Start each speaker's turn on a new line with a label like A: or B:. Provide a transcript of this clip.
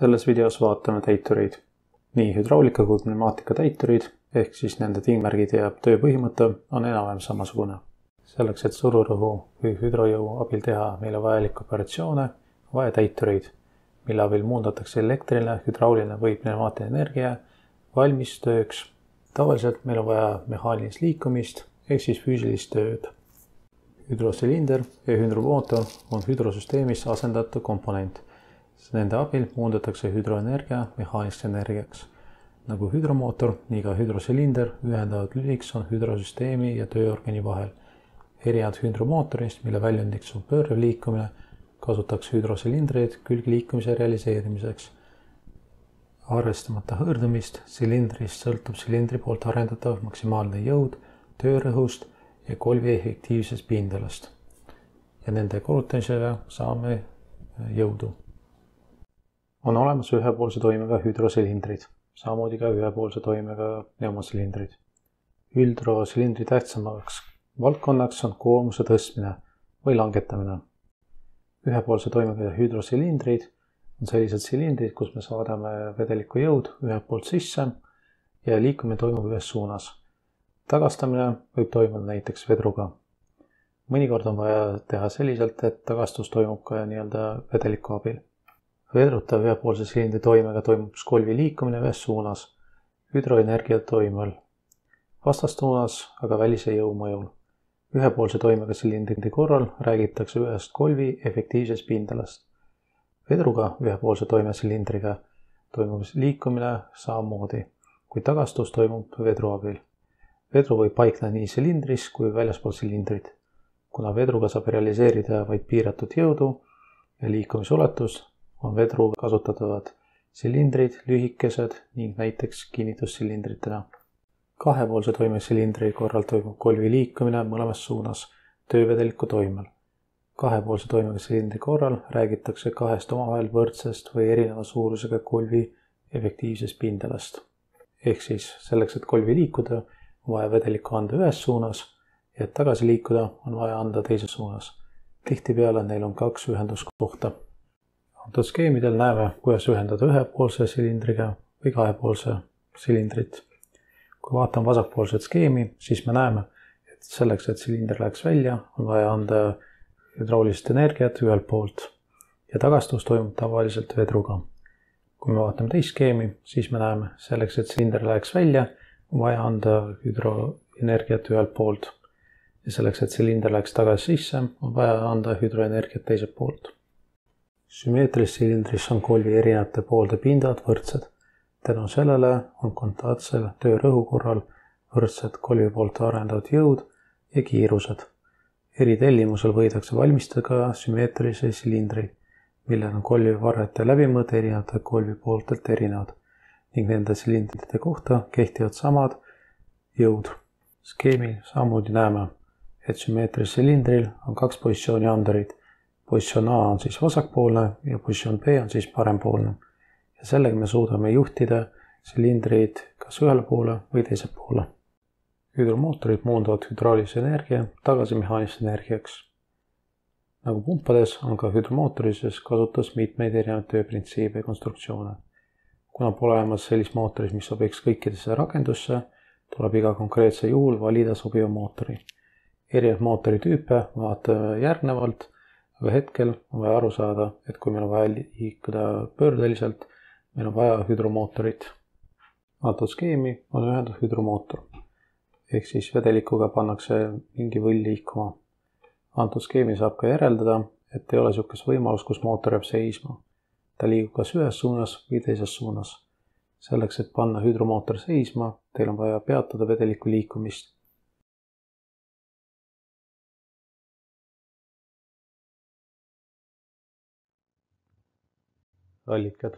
A: selles videos vaatame täitureid. nii hüdraulika kui pneumaatika täiturid ehk siis nende tingmärgid ja tööpõhimõte on enam-vähem samasugune. selleks, et sururõhu või hüdrojõu abil teha meile vajalikke operatsioone, on vaja täitureid, mille abil muundatakse elektriline, hüdrauliline või pneumaatiline energia valmis tööks. tavaliselt meil on vaja mehaalilist liikumist ehk siis füüsilist tööd. hüdrosilinder ja hüdromootor on hüdrosüsteemis asendatav komponent Nende abil muundatakse hüdroenergia mehaaniliseks energiaks. nagu hüdromootor, nii ka hüdrosilinder ühendavad lüliks on hüdrosüsteemi ja tööorgani vahel. erinevalt hüdromootorist, mille väljundiks on pöörlev liikumine, kasutatakse hüdrosilindreid külgliikumise realiseerimiseks. arvestamata hõõrdumist silindrist sõltub silindri poolt arendatav maksimaalne jõud töörõhust ja kolvi efektiivsest pindalast. ja nende korrutamisega saame jõudu on olemas ühepoolse toimega hüdrosilindrid, samamoodi ka ühepoolse toimega pneumosilindrid. hüdrosilindri tähtsamaks valdkonnaks on koormuse tõstmine või langetamine. ühepoolse toimega hüdrosilindrid on sellised silindrid, kus me saadame vedeliku jõud ühelt poolt sisse ja liikumine toimub ühes suunas. tagastamine võib toimuda näiteks vedruga. mõnikord on vaja teha selliselt, et tagastus toimub ka nii-öelda vedeliku abil vedrutav ühepoolse silindri toimega toimub skolvi liikumine ühes suunas, hüdroenergia toimal, vastassuunas aga välise jõu mõjul. ühepoolse toimega silindri korral räägitakse ühest kolvi efektiivsest pindalast. vedruga ühepoolse toimesilindriga toimub liikumine samamoodi, kuid tagastus toimub vedru abil. vedru võib paikneda nii silindris kui väljaspool silindrit. kuna vedruga saab realiseerida vaid piiratud jõudu ja liikumisulatust, on vedru kasutatavad silindrid lühikesed ning näiteks kinnitussilindritena. kahepoolse toimesilindri korral toimub kolvi liikumine mõlemas suunas töövedeliku toimel. kahepoolse toimega silindri korral räägitakse kahest omavahel võrdsest või erineva suurusega kolvi efektiivsest pindalast. ehk siis selleks, et kolvi liikuda, on vaja vedelikku anda ühes suunas ja et tagasi liikuda, on vaja anda teises suunas. tihtipeale neil on kaks ühenduskohta antud skeemidel näeme, kuidas ühendada ühepoolse silindriga või kahepoolse silindrit. kui vaatame vasakpoolset skeemi, siis me näeme, et selleks, et silinder läheks välja, on vaja anda hüdraulist energiat ühelt poolt ja tagastus toimub tavaliselt vedruga. kui me vaatame teist skeemi, siis me näeme, selleks, et silinder läheks välja, on vaja anda hüdroenergiat ühelt poolt ja selleks, et silinder läheks tagasi sisse, on vaja anda hüdroenergiat teiselt poolt sümmeetrilises silindris on kolvi erinevate poolde pindad võrdsed. tänu sellele on kontaktsel töörõhu korral võrdsed kolvi poolt arendatud jõud ja kiirused. eritellimusel võidakse valmistada sümmeetrilisi silindri, millel on kolvivarrete läbimõõt erinevate kolvi pooltelt erinevad ning nende silindrite kohta kehtivad samad jõud. skeemil samamoodi näeme, et sümmeetrilisel silindril on kaks positsiooni andurit positsioon A on siis vasakpoolne ja positsioon B on siis parempoolne. ja sellega me suudame juhtida silindreid kas ühele poole või teisele poole. hüdromootorid muundavad hüdraulise energia tagasi mehaaniliseks energiaks. nagu pumpades on ka hüdromootorises kasutus mitmeid erinevaid tööprintsiibe ja konstruktsioone. kuna pole olemas sellist mootorit, mis sobiks kõikidesse rakendusse, tuleb iga konkreetse juhul valida sobiva mootori. erinevaid mootoritüüpe vaatame järgnevalt aga hetkel on vaja aru saada, et kui meil on vaja liikuda pöördeliselt, meil on vaja hüdromootorit. antud skeemi on ühendatud hüdromootor ehk siis vedelikuga pannakse mingi võll liikuma. antud skeemi saab ka järeldada, et ei ole niisugust võimalust, kus mootor jääb seisma. ta liigub kas ühes suunas või teises suunas. selleks, et panna hüdromootor seisma, teil on vaja peatada vedeliku liikumist allikad